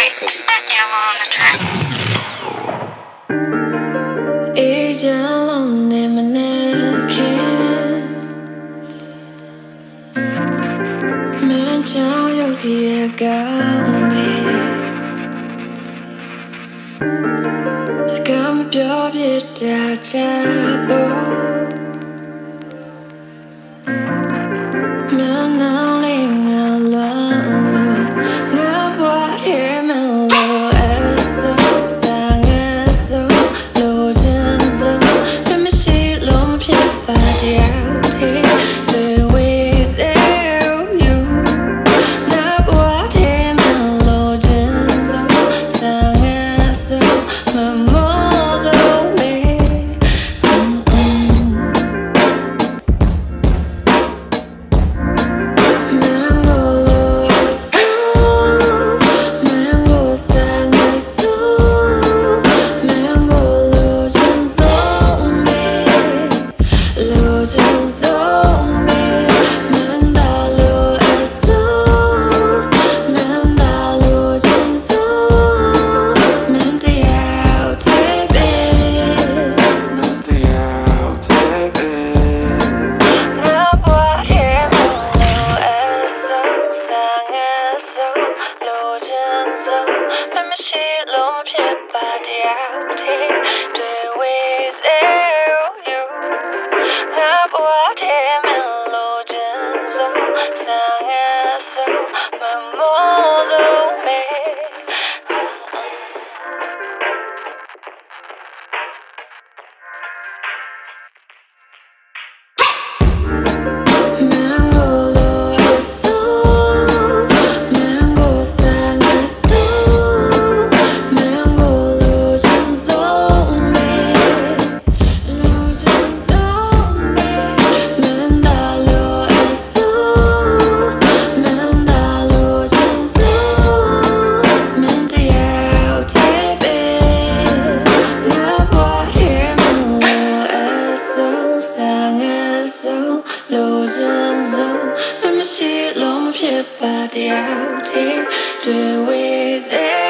Wait, is that the track? In my napkin? စဉ်ဆုံးမမရှိလို့မဖြစ်ပါတရားထိတွေ့ဝေးစေ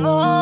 Oh.